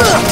Ugh!